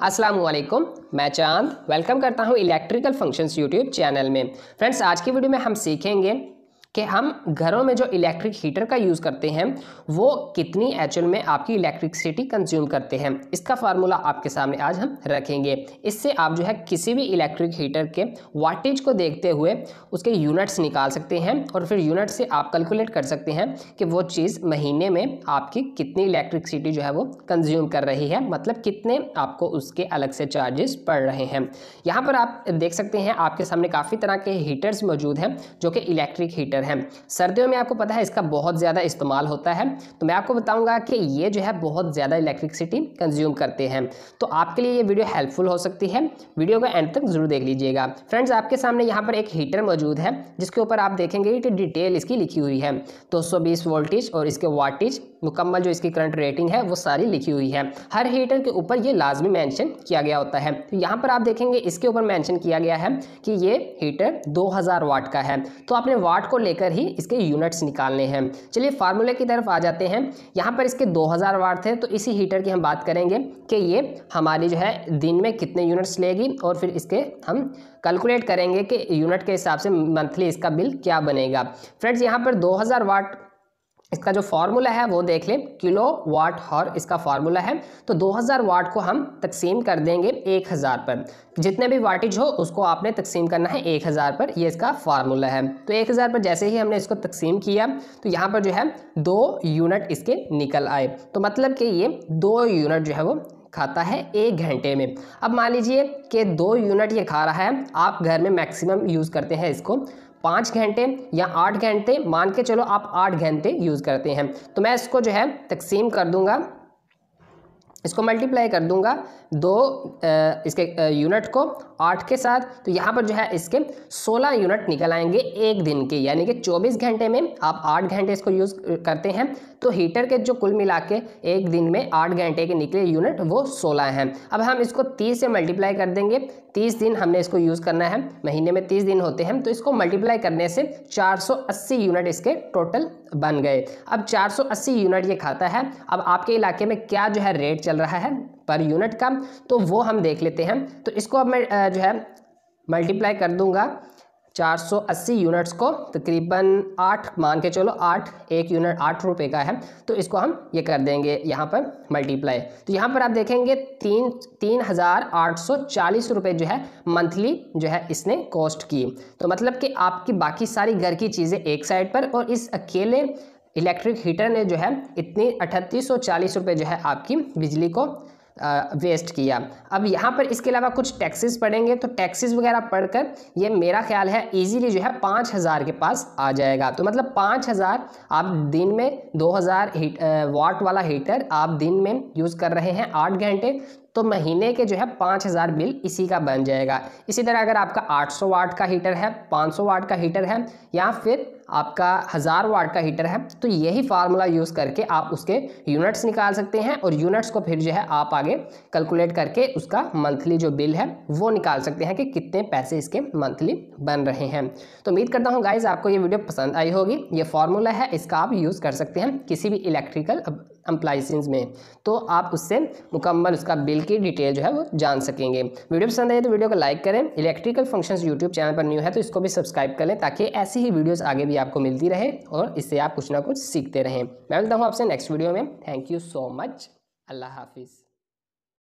अस्सलाम वालेकुम मैं चाँद। वेलकम करता हूँ इलेक्ट्रिकल फ़ंक्शंस यूट्यूब चैनल में। फ्रेंड्स आज की वीडियो में हम सीखेंगे कि हम घरों में जो इलेक्ट्रिक हीटर का यूज़ करते हैं, वो कितनी एच में आपकी इलेक्ट्रिसिटी कंज्यूम करते हैं। इसका फार्मूला आपके सामने आज हम रखेंगे। इससे आप जो है किसी भी इलेक्ट्रिक हीटर के वाटेज को देखते हुए उसके यूनिट्स निकाल सकते हैं और फिर यूनिट से आप कैलकुलेट कर सकते हैं कि वो चीज़ महीने में आपकी कितनी इलेक्ट्रिकसिटी जो है वो कंज्यूम कर रही है मतलब कितने आपको उसके अलग से चार्जेस पड़ रहे हैं। यहाँ पर आप देख सकते हैं, आपके सामने काफ़ी तरह के हीटर्स मौजूद हैं जो कि इलेक्ट्रिक हीटर है। सर्दियों में आपको पता है इसका बहुत ज़्यादा इस्तेमाल होता है। तो मैं आपको बताऊँगा कि ये जो है बहुत ज़्यादा इलेक्ट्रिसिटी कंज्यूम करते हैं। तो आपके लिए ये वीडियो हेल्पफुल हो सकती है। वीडियो का एंड तक ज़रूर देख लीजिएगा। फ्रेंड्स आपके सामने यहाँ पर एक हीटर मौजूद है, जिसके ऊपर आप देखेंगे कि डिटेल इसकी लिखी हुई है। दो वोल्टेज और इसके वाटेज मुकम्मल जो इसकी करंट रेटिंग है, वो सारी लिखी हुई है। हर हीटर के ऊपर ये लाजमी मेंशन किया गया होता है। तो यहाँ पर आप देखेंगे, इसके ऊपर मेंशन किया गया है कि ये हीटर 2000 वाट का है। तो आपने वाट को लेकर ही इसके यूनिट्स निकालने हैं। चलिए फार्मूले की तरफ़ आ जाते हैं। यहाँ पर इसके 2000 वाट थे तो इसी हीटर की हम बात करेंगे कि ये हमारी जो है दिन में कितने यूनिट्स लेगी और फिर इसके हम कैलकुलेट करेंगे कि यूनिट के हिसाब से मंथली इसका बिल क्या बनेगा। फ्रेंड्स यहाँ पर 2000 वाट इसका जो फार्मूला है, वो देख लें किलो वाट हॉर इसका फार्मूला है। तो 2000 वाट को हम तकसीम कर देंगे 1000 पर। जितने भी वाटेज हो, उसको आपने तकसीम करना है 1000 पर। ये इसका फार्मूला है। तो 1000 पर जैसे ही हमने इसको तकसीम किया तो यहाँ पर जो है, दो यूनिट इसके निकल आए। तो मतलब कि ये दो यूनिट जो है, वो खाता है एक घंटे में। अब मान लीजिए कि दो यूनिट ये खा रहा है, आप घर में मैक्सिमम यूज़ करते हैं इसको। पाँच घंटे या आठ घंटे मान के चलो आप आठ घंटे यूज़ करते हैं। तो मैं इसको जो है तकसीम कर दूँगा। इसको मल्टीप्लाई कर दूँगा दो इसके यूनिट को आठ के साथ। तो यहाँ पर जो है इसके सोलह यूनिट निकल आएँगे एक दिन के, यानी कि चौबीस घंटे में आप आठ घंटे इसको यूज़ करते हैं। तो हीटर के जो कुल मिला के एक दिन में आठ घंटे के निकले यूनिट वो सोलह हैं। अब हम इसको तीस से मल्टीप्लाई कर देंगे। तीस दिन हमने इसको यूज़ करना है। महीने में तीस दिन होते हैं। तो इसको मल्टीप्लाई करने से चार सौ अस्सी यूनिट इसके टोटल बन गए। अब 480 यूनिट ये खाता है। अब आपके इलाके में क्या जो है रेट चल रहा है पर यूनिट का तो वो हम देख लेते हैं। तो इसको अब मैं जो है मल्टीप्लाई कर दूँगा। 480 यूनिट्स को तकरीबन आठ मान के चलो, आठ, एक यूनिट आठ रुपए का है। तो इसको हम ये कर देंगे यहाँ पर मल्टीप्लाई तो यहाँ पर आप देखेंगे, तीन तीन हज़ार आठ सौ चालीस रुपये जो है मंथली जो है, इसने कॉस्ट की। तो मतलब कि आपकी बाकी सारी घर की चीज़ें एक साइड पर और इस अकेले इलेक्ट्रिक हीटर ने जो है इतनी अठतीस सौ चालीस रुपये जो है आपकी बिजली को वेस्ट किया। अब यहाँ पर इसके अलावा कुछ टैक्सेस पड़ेंगे तो टैक्सेस वगैरह पढ़कर ये मेरा ख्याल है इजीली जो है पाँच हज़ार के पास आ जाएगा। तो मतलब पाँच हज़ार आप दिन में दो हज़ार हीट वाट वाला हीटर आप दिन में यूज़ कर रहे हैं आठ घंटे तो महीने के जो है पाँच हज़ार बिल इसी का बन जाएगा। इसी तरह अगर आपका आठ सौ वाट का हीटर है, पाँच सौ वाट का हीटर है, या फिर आपका हज़ार वाट का हीटर है तो यही फार्मूला यूज़ करके आप उसके यूनिट्स निकाल सकते हैं और यूनिट्स को फिर जो है आप आगे कैलकुलेट करके उसका मंथली जो बिल है वो निकाल सकते हैं कि कितने पैसे इसके मंथली बन रहे हैं। तो उम्मीद करता हूँ गाइज़ आपको ये वीडियो पसंद आई होगी। ये फार्मूला है, इसका आप यूज़ कर सकते हैं किसी भी इलेक्ट्रिकल अम्प्लाइसिस में। तो आप उससे मुकम्मल उसका बिल की डिटेल जो है वो जान सकेंगे। वीडियो पसंद आए तो वीडियो को लाइक करें। इलेक्ट्रिकल फ़ंक्शंस यूट्यूब चैनल पर न्यू है तो इसको भी सब्सक्राइब करें ताकि ऐसी ही वीडियोज़ आगे भी आपको मिलती रहे और इससे आप कुछ ना कुछ सीखते रहें। मैं मिलता हूँ आपसे नेक्स्ट वीडियो में। थैंक यू सो मच अल्लाह हाफिज़।